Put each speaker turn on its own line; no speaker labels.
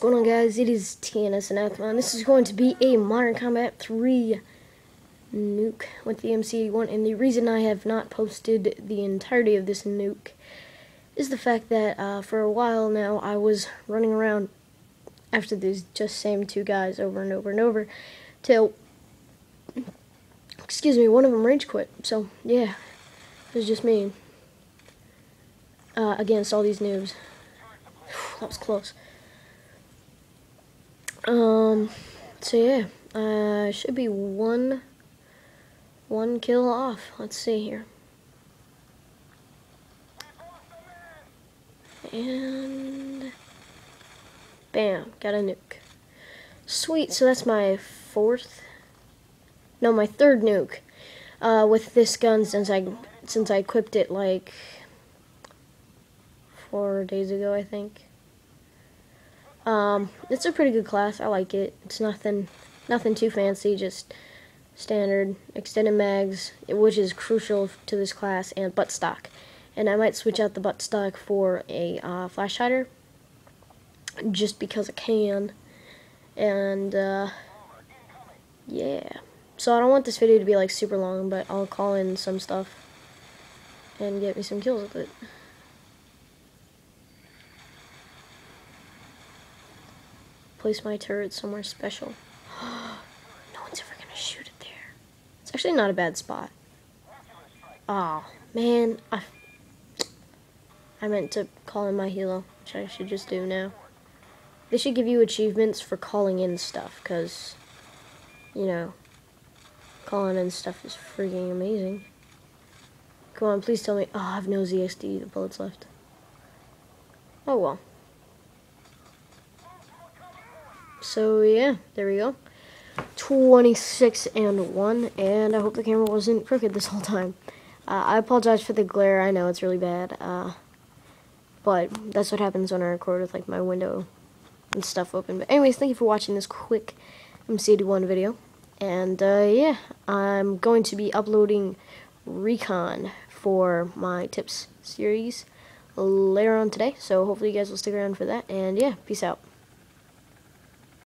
What's going on guys? It is TNS Anathema and this is going to be a Modern Combat 3 nuke with the MC81 and the reason I have not posted the entirety of this nuke is the fact that uh, for a while now I was running around after these just same two guys over and over and over till excuse me one of them rage quit. So yeah it was just me uh, against all these noobs. That was close um, so yeah, uh, should be one, one kill off. Let's see here. And, bam, got a nuke. Sweet, so that's my fourth, no, my third nuke, uh, with this gun since I, since I equipped it like four days ago, I think. Um, it's a pretty good class. I like it. It's nothing, nothing too fancy. Just standard extended mags, which is crucial to this class, and butt stock. And I might switch out the butt stock for a uh, flash hider, just because I can. And uh, yeah. So I don't want this video to be like super long, but I'll call in some stuff and get me some kills with it. Place my turret somewhere special. no one's ever gonna shoot it there. It's actually not a bad spot. Oh, man. I, I meant to call in my helo, which I should just do now. They should give you achievements for calling in stuff, because, you know, calling in stuff is freaking amazing. Come on, please tell me. Oh, I have no ZXD, the bullets left. Oh well. So yeah, there we go. 26 and 1, and I hope the camera wasn't crooked this whole time. Uh, I apologize for the glare, I know it's really bad, uh, but that's what happens when I record with like my window and stuff open. But anyways, thank you for watching this quick MC81 video, and uh, yeah, I'm going to be uploading Recon for my tips series later on today, so hopefully you guys will stick around for that, and yeah, peace out.